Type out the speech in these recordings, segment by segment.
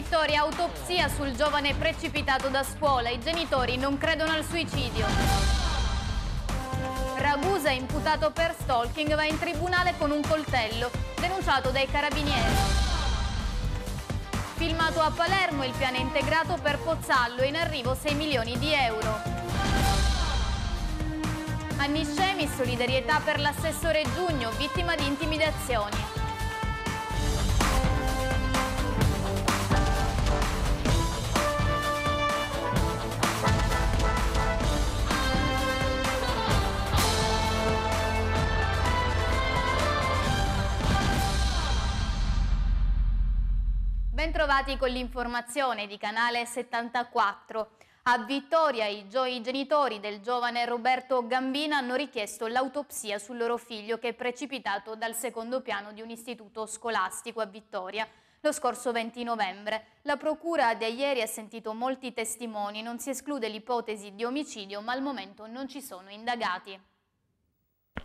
Vittoria, autopsia sul giovane precipitato da scuola. I genitori non credono al suicidio. Ragusa, imputato per stalking, va in tribunale con un coltello, denunciato dai carabinieri. Filmato a Palermo, il piano integrato per Pozzallo, in arrivo 6 milioni di euro. Anni Scemi, solidarietà per l'assessore Giugno, vittima di intimidazioni. Bentrovati con l'informazione di Canale 74. A Vittoria i, i, genitori del giovane Roberto Gambina hanno richiesto l'autopsia sul loro figlio che è precipitato dal secondo piano di un istituto scolastico a Vittoria. Lo scorso 20 novembre la procura da ieri ha sentito molti testimoni, non si esclude l'ipotesi di omicidio ma al momento non ci sono indagati.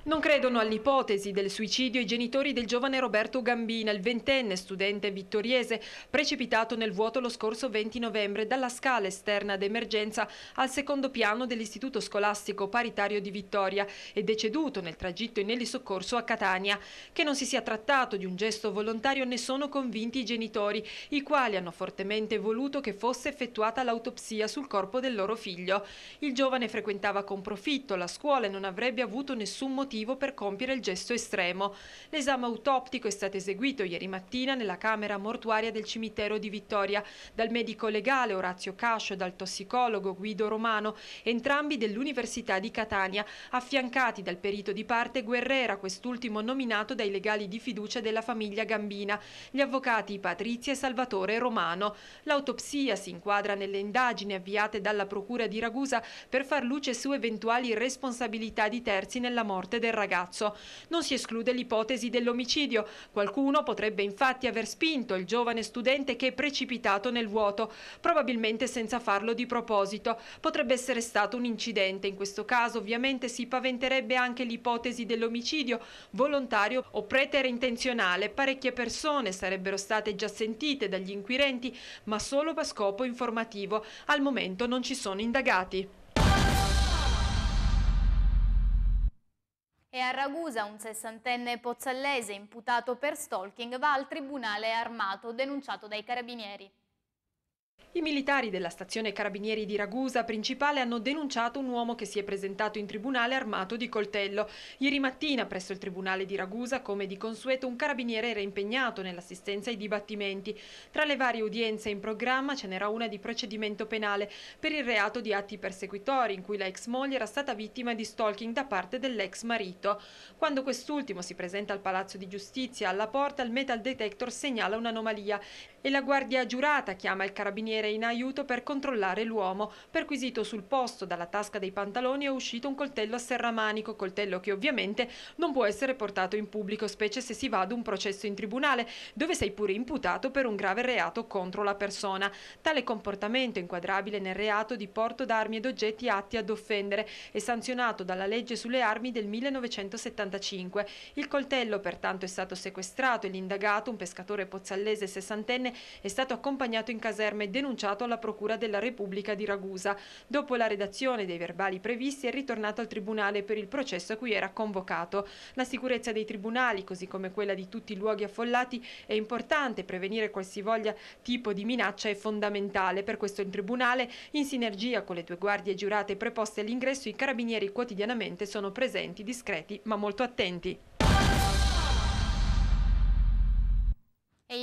Non credono all'ipotesi del suicidio i genitori del giovane Roberto Gambina, il ventenne studente vittoriese, precipitato nel vuoto lo scorso 20 novembre dalla scala esterna d'emergenza al secondo piano dell'Istituto Scolastico Paritario di Vittoria e deceduto nel tragitto in elisoccorso a Catania. Che non si sia trattato di un gesto volontario ne sono convinti i genitori, i quali hanno fortemente voluto che fosse effettuata l'autopsia sul corpo del loro figlio. Il giovane frequentava con profitto la scuola e non avrebbe avuto nessun motivo motivo per compiere il gesto estremo. L'esame autoptico è stato eseguito ieri mattina nella camera mortuaria del cimitero di Vittoria dal medico legale Orazio Cascio e dal tossicologo Guido Romano, entrambi dell'Università di Catania, affiancati dal perito di parte Guerrera, quest'ultimo nominato dai legali di fiducia della famiglia Gambina, gli avvocati Patrizia e Salvatore Romano. L'autopsia si inquadra nelle indagini avviate dalla Procura di Ragusa per far luce su eventuali responsabilità di terzi nella morte del del ragazzo. Non si esclude l'ipotesi dell'omicidio. Qualcuno potrebbe infatti aver spinto il giovane studente che è precipitato nel vuoto, probabilmente senza farlo di proposito. Potrebbe essere stato un incidente. In questo caso ovviamente si paventerebbe anche l'ipotesi dell'omicidio volontario o preterintenzionale. Parecchie persone sarebbero state già sentite dagli inquirenti, ma solo a scopo informativo. Al momento non ci sono indagati. E a Ragusa un sessantenne pozzallese imputato per stalking va al tribunale armato denunciato dai carabinieri. I militari della stazione Carabinieri di Ragusa principale hanno denunciato un uomo che si è presentato in tribunale armato di coltello. Ieri mattina presso il tribunale di Ragusa, come di consueto, un carabiniere era impegnato nell'assistenza ai dibattimenti. Tra le varie udienze in programma ce n'era una di procedimento penale per il reato di atti persecutori in cui la ex moglie era stata vittima di stalking da parte dell'ex marito. Quando quest'ultimo si presenta al Palazzo di Giustizia, alla porta il metal detector segnala un'anomalia e la guardia giurata chiama il carabiniere in aiuto per controllare l'uomo. Perquisito sul posto dalla tasca dei pantaloni è uscito un coltello a serramanico, coltello che ovviamente non può essere portato in pubblico, specie se si va ad un processo in tribunale, dove sei pure imputato per un grave reato contro la persona. Tale comportamento è inquadrabile nel reato di porto d'armi ed oggetti atti ad offendere è sanzionato dalla legge sulle armi del 1975. Il coltello pertanto è stato sequestrato e l'indagato, un pescatore pozzallese sessantenne, è stato accompagnato in caserme e denunciato denunciato alla Procura della Repubblica di Ragusa. Dopo la redazione dei verbali previsti è ritornato al Tribunale per il processo a cui era convocato. La sicurezza dei tribunali, così come quella di tutti i luoghi affollati, è importante. Prevenire qualsivoglia tipo di minaccia è fondamentale. Per questo il Tribunale, in sinergia con le due guardie giurate preposte all'ingresso, i carabinieri quotidianamente sono presenti, discreti ma molto attenti.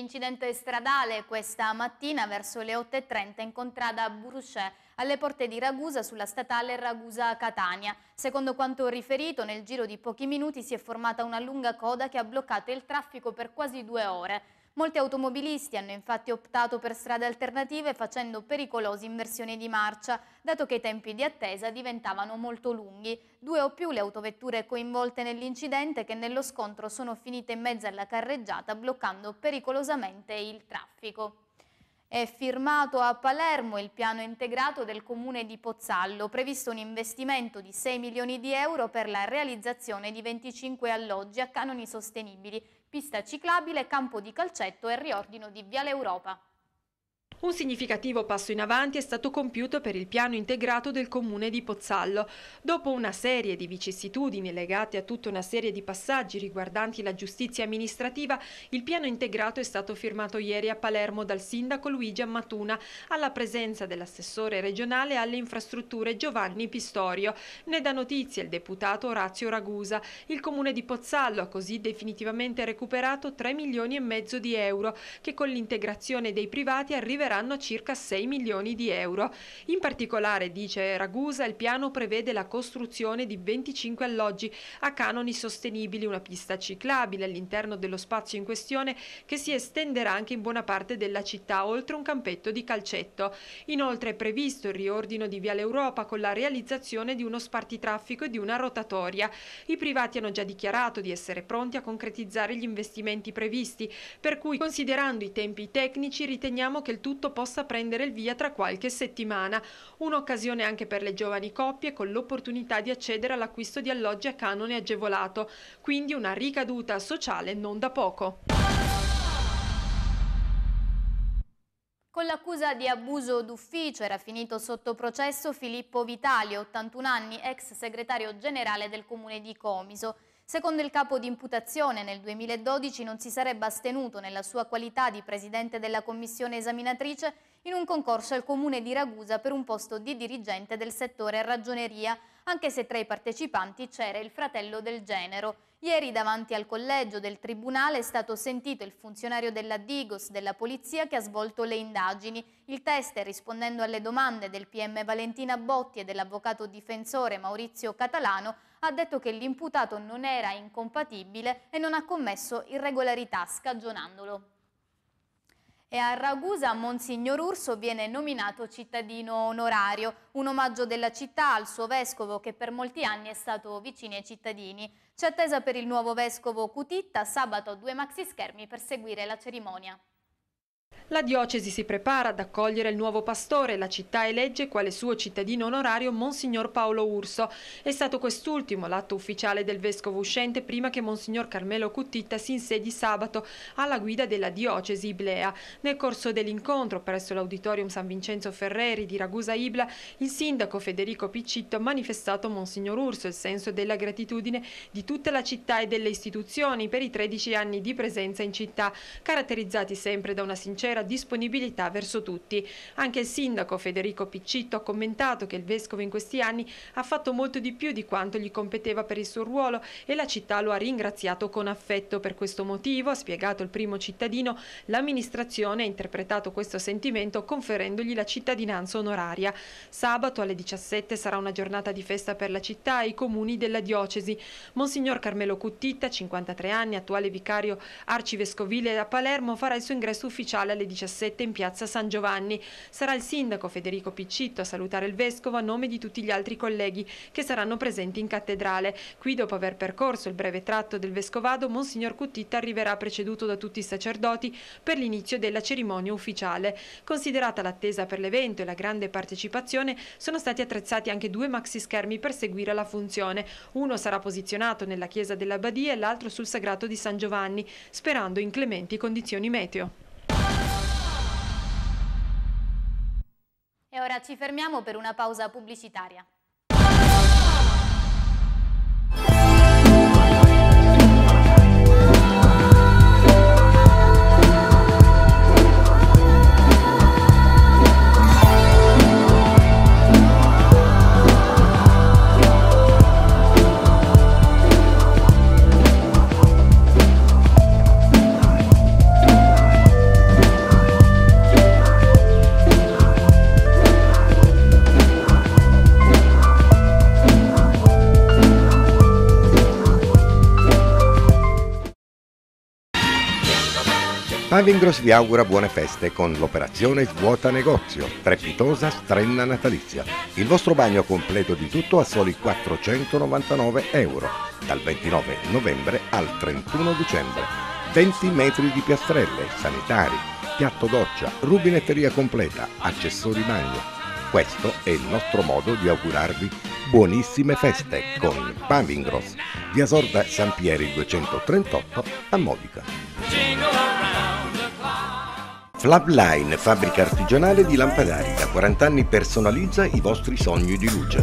Incidente stradale questa mattina verso le 8.30 in contrada Bourget alle porte di Ragusa sulla statale Ragusa-Catania. Secondo quanto riferito, nel giro di pochi minuti si è formata una lunga coda che ha bloccato il traffico per quasi due ore. Molti automobilisti hanno infatti optato per strade alternative facendo pericolosi inversioni di marcia, dato che i tempi di attesa diventavano molto lunghi. Due o più le autovetture coinvolte nell'incidente che nello scontro sono finite in mezzo alla carreggiata bloccando pericolosamente il traffico. È firmato a Palermo il piano integrato del comune di Pozzallo, previsto un investimento di 6 milioni di euro per la realizzazione di 25 alloggi a canoni sostenibili pista ciclabile, campo di calcetto e riordino di Viale Europa. Un significativo passo in avanti è stato compiuto per il piano integrato del comune di Pozzallo. Dopo una serie di vicissitudini legate a tutta una serie di passaggi riguardanti la giustizia amministrativa, il piano integrato è stato firmato ieri a Palermo dal sindaco Luigi Ammatuna alla presenza dell'assessore regionale alle infrastrutture Giovanni Pistorio. Ne dà notizia il deputato Orazio Ragusa. Il comune di Pozzallo ha così definitivamente recuperato 3 milioni e mezzo di euro che con l'integrazione dei privati arriveranno a circa 6 milioni di euro. In particolare, dice Ragusa, il piano prevede la costruzione di 25 alloggi a canoni sostenibili, una pista ciclabile all'interno dello spazio in questione che si estenderà anche in buona parte della città, oltre un campetto di calcetto. Inoltre è previsto il riordino di Viale Europa con la realizzazione di uno spartitraffico e di una rotatoria. I privati hanno già dichiarato di essere pronti a concretizzare gli investimenti previsti, per cui considerando i tempi tecnici riteniamo che il tutto possa prendere il via tra qualche settimana. Un'occasione anche per le giovani coppie con l'opportunità di accedere all'acquisto di alloggi a canone agevolato, quindi una ricaduta sociale non da poco. Con l'accusa di abuso d'ufficio era finito sotto processo Filippo Vitali, 81 anni, ex segretario generale del comune di Comiso. Secondo il capo di imputazione, nel 2012 non si sarebbe astenuto nella sua qualità di presidente della commissione esaminatrice in un concorso al comune di Ragusa per un posto di dirigente del settore ragioneria, anche se tra i partecipanti c'era il fratello del genero. Ieri davanti al collegio del Tribunale è stato sentito il funzionario della Digos della Polizia che ha svolto le indagini. Il test, rispondendo alle domande del PM Valentina Botti e dell'avvocato difensore Maurizio Catalano, ha detto che l'imputato non era incompatibile e non ha commesso irregolarità scagionandolo. E a Ragusa Monsignor Urso viene nominato cittadino onorario, un omaggio della città al suo vescovo che per molti anni è stato vicino ai cittadini. C'è attesa per il nuovo vescovo Cutitta, sabato due maxi schermi per seguire la cerimonia. La diocesi si prepara ad accogliere il nuovo pastore, la città elegge quale suo cittadino onorario Monsignor Paolo Urso. È stato quest'ultimo l'atto ufficiale del vescovo uscente prima che Monsignor Carmelo Cuttitta si insedi sabato alla guida della diocesi Iblea. Nel corso dell'incontro presso l'Auditorium San Vincenzo Ferreri di Ragusa Ibla, il sindaco Federico Piccitto ha manifestato Monsignor Urso il senso della gratitudine di tutta la città e delle istituzioni per i 13 anni di presenza in città, caratterizzati sempre da una sincera disponibilità verso tutti. Anche il sindaco Federico Piccitto ha commentato che il vescovo in questi anni ha fatto molto di più di quanto gli competeva per il suo ruolo e la città lo ha ringraziato con affetto. Per questo motivo, ha spiegato il primo cittadino, l'amministrazione ha interpretato questo sentimento conferendogli la cittadinanza onoraria. Sabato alle 17 sarà una giornata di festa per la città e i comuni della diocesi. Monsignor Carmelo Cuttitta, 53 anni, attuale vicario arcivescovile a Palermo, farà il suo ingresso ufficiale alle 17 in piazza San Giovanni. Sarà il sindaco Federico Piccitto a salutare il vescovo a nome di tutti gli altri colleghi che saranno presenti in cattedrale. Qui, dopo aver percorso il breve tratto del vescovado, Monsignor Cuttitta arriverà preceduto da tutti i sacerdoti per l'inizio della cerimonia ufficiale. Considerata l'attesa per l'evento e la grande partecipazione, sono stati attrezzati anche due maxi schermi per seguire la funzione. Uno sarà posizionato nella chiesa dell'Abbadia e l'altro sul sagrato di San Giovanni, sperando in clementi condizioni meteo. Ora ci fermiamo per una pausa pubblicitaria. Pavingros vi augura buone feste con l'operazione Svuota Negozio, strepitosa strenna natalizia. Il vostro bagno completo di tutto a soli 499 euro, dal 29 novembre al 31 dicembre. 20 metri di piastrelle, sanitari, piatto doccia, rubinetteria completa, accessori bagno. Questo è il nostro modo di augurarvi buonissime feste con Pavingros, via Sorda San Pieri 238 a Modica. Flabline, fabbrica artigianale di lampadari. Da 40 anni personalizza i vostri sogni di luce.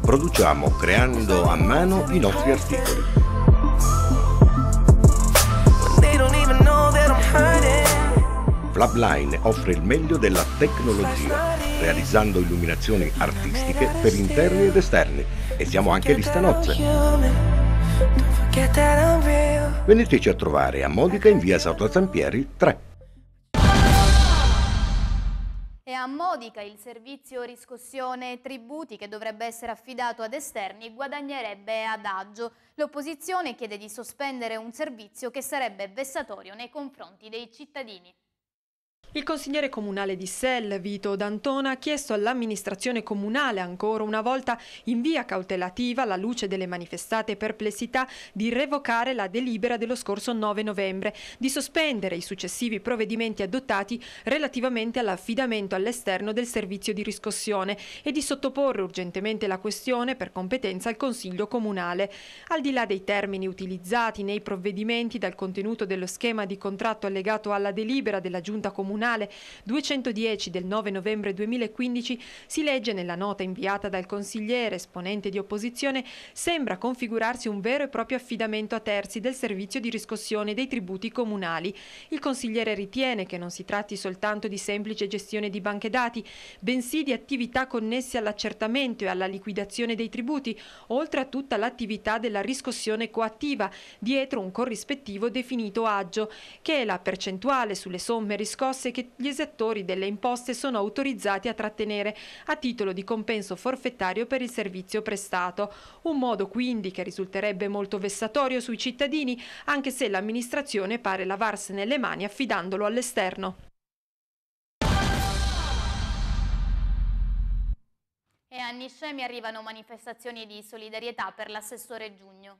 Produciamo creando a mano i nostri articoli. Flabline offre il meglio della tecnologia, realizzando illuminazioni artistiche per interni ed esterni. E siamo anche lista nozze. Veniteci a trovare a Modica in via Sauto Zampieri 3. E a Modica il servizio riscossione tributi che dovrebbe essere affidato ad esterni guadagnerebbe ad agio. L'opposizione chiede di sospendere un servizio che sarebbe vessatorio nei confronti dei cittadini. Il consigliere comunale di Sel, Vito D'Antona, ha chiesto all'amministrazione comunale ancora una volta in via cautelativa, alla luce delle manifestate perplessità, di revocare la delibera dello scorso 9 novembre, di sospendere i successivi provvedimenti adottati relativamente all'affidamento all'esterno del servizio di riscossione e di sottoporre urgentemente la questione per competenza al Consiglio comunale. Al di là dei termini utilizzati nei provvedimenti dal contenuto dello schema di contratto allegato alla delibera della Giunta comunale, Comunale 210 del 9 novembre 2015 si legge nella nota inviata dal consigliere esponente di opposizione sembra configurarsi un vero e proprio affidamento a terzi del servizio di riscossione dei tributi comunali. Il consigliere ritiene che non si tratti soltanto di semplice gestione di banche dati, bensì di attività connesse all'accertamento e alla liquidazione dei tributi, oltre a tutta l'attività della riscossione coattiva, dietro un corrispettivo definito aggio, che è la percentuale sulle somme riscosse tasse che gli esattori delle imposte sono autorizzati a trattenere a titolo di compenso forfettario per il servizio prestato. Un modo quindi che risulterebbe molto vessatorio sui cittadini, anche se l'amministrazione pare lavarsene le mani affidandolo all'esterno. E a Niscemi arrivano manifestazioni di solidarietà per l'assessore Giugno.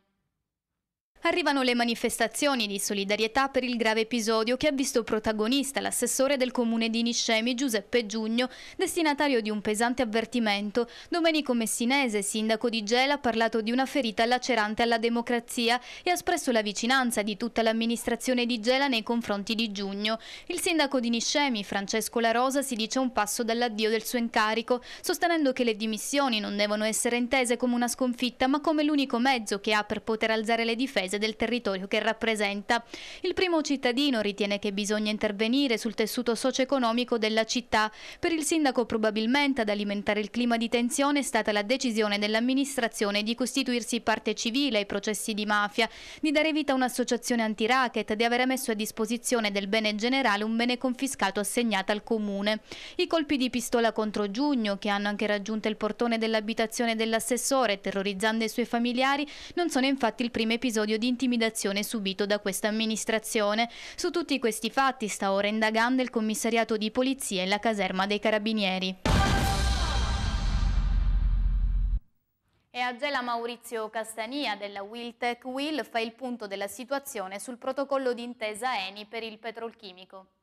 Arrivano le manifestazioni di solidarietà per il grave episodio che ha visto protagonista l'assessore del comune di Niscemi Giuseppe Giugno, destinatario di un pesante avvertimento. Domenico Messinese, sindaco di Gela, ha parlato di una ferita lacerante alla democrazia e ha espresso la vicinanza di tutta l'amministrazione di Gela nei confronti di Giugno. Il sindaco di Niscemi, Francesco La Rosa, si dice un passo dall'addio del suo incarico, sostenendo che le dimissioni non devono essere intese come una sconfitta, ma come l'unico mezzo che ha per poter alzare le difese paese del territorio che rappresenta. Il primo cittadino ritiene che bisogna intervenire sul tessuto socio-economico della città. Per il sindaco probabilmente ad alimentare il clima di tensione è stata la decisione dell'amministrazione di costituirsi parte civile ai processi di mafia, di dare vita a un'associazione anti-racket, di avere messo a disposizione del bene generale un bene confiscato assegnato al comune. I colpi di pistola contro Giugno, che hanno anche raggiunto il portone dell'abitazione dell'assessore, terrorizzando i suoi familiari, non sono infatti il primo episodio di intimidazione subito da questa amministrazione. Su tutti questi fatti sta ora indagando il commissariato di polizia e la caserma dei carabinieri. E a Gela Maurizio Castania della Wiltec Will fa il punto della situazione sul protocollo d'intesa Eni per il petrolchimico.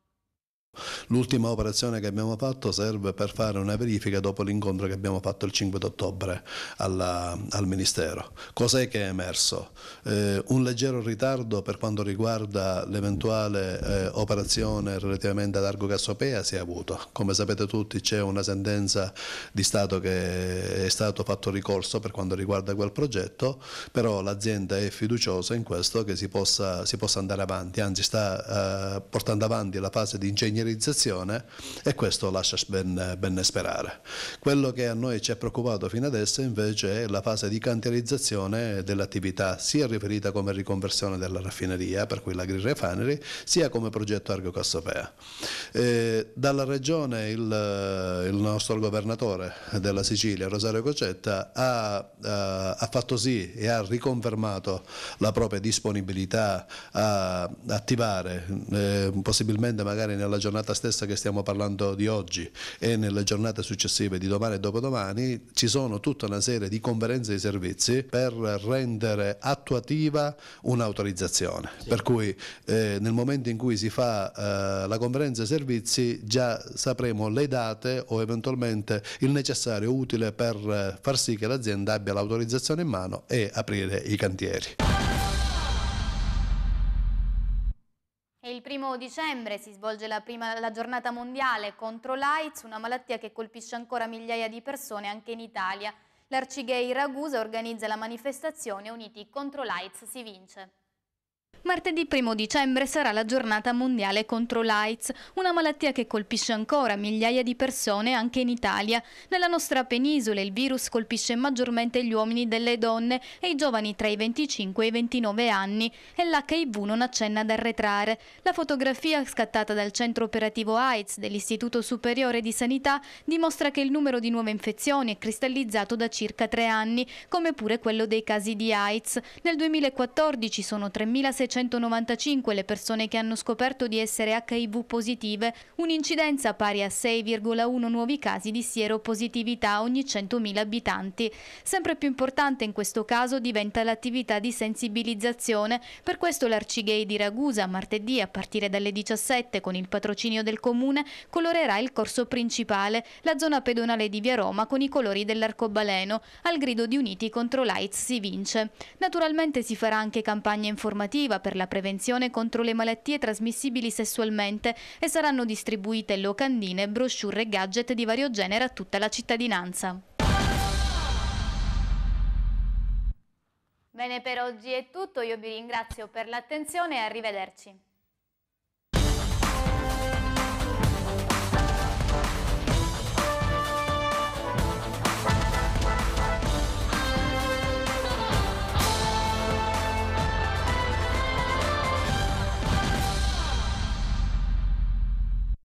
L'ultima operazione che abbiamo fatto serve per fare una verifica dopo l'incontro che abbiamo fatto il 5 ottobre al Ministero. Cos'è che è emerso? Eh, un leggero ritardo per quanto riguarda l'eventuale eh, operazione relativamente ad Argo Cassopea si è avuto. Come sapete tutti c'è una sentenza di Stato che è stato fatto ricorso per quanto riguarda quel progetto, però l'azienda è fiduciosa in questo che si possa, si possa andare avanti, anzi sta eh, portando avanti la fase di ingegneria cantierizzazione e questo lascia ben, ben sperare. Quello che a noi ci ha preoccupato fino adesso invece è la fase di cantierizzazione dell'attività sia riferita come riconversione della raffineria, per cui la Green Refinery, sia come progetto Argo Cassopea. Eh, dalla regione il, il, nostro governatore della Sicilia, Rosario Cocetta, ha, ha, ha fatto sì e ha riconfermato la propria disponibilità a attivare, eh, possibilmente magari nella giornata giornata stessa che stiamo parlando di oggi e nelle giornate successive di domani e dopodomani ci sono tutta una serie di conferenze di servizi per rendere attuativa un'autorizzazione. Sì. Per cui eh, nel momento in cui si fa eh, la conferenza di servizi già sapremo le date o eventualmente il necessario utile per eh, far sì che l'azienda abbia l'autorizzazione in mano e aprire i cantieri. Il primo dicembre si svolge la, prima, la giornata mondiale contro l'AIDS, una malattia che colpisce ancora migliaia di persone anche in Italia. L'Arcigay Ragusa organizza la manifestazione Uniti contro l'AIDS si vince. Martedì 1 dicembre sarà la giornata mondiale contro l'AIDS, una malattia che colpisce ancora migliaia di persone anche in Italia. Nella nostra penisola il virus colpisce maggiormente gli uomini delle donne e i giovani tra i 25 e i 29 anni e l'HIV non accenna ad arretrare. La fotografia scattata dal centro operativo AIDS dell'Istituto Superiore di Sanità dimostra che il numero di nuove infezioni è cristallizzato da circa tre anni, come pure quello dei casi di AIDS. Nel 2014 sono 3.600 695 le persone che hanno scoperto di essere HIV positive, un'incidenza pari a 6,1 nuovi casi di sieropositività ogni 100.000 abitanti. Sempre più importante in questo caso diventa l'attività di sensibilizzazione, per questo l'Arcigay di Ragusa martedì a partire dalle 17 con il patrocinio del comune colorerà il corso principale, la zona pedonale di Via Roma con i colori dell'arcobaleno, al grido di Uniti contro l'AIDS si vince. Naturalmente si farà anche campagna informativa per la prevenzione contro le malattie trasmissibili sessualmente e saranno distribuite locandine, brochure e gadget di vario genere a tutta la cittadinanza. Bene, per oggi è tutto, io vi ringrazio per l'attenzione e arrivederci.